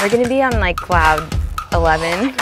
We're gonna be on like cloud 11.